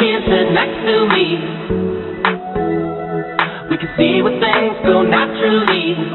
here sit next to me. We can see where things go naturally.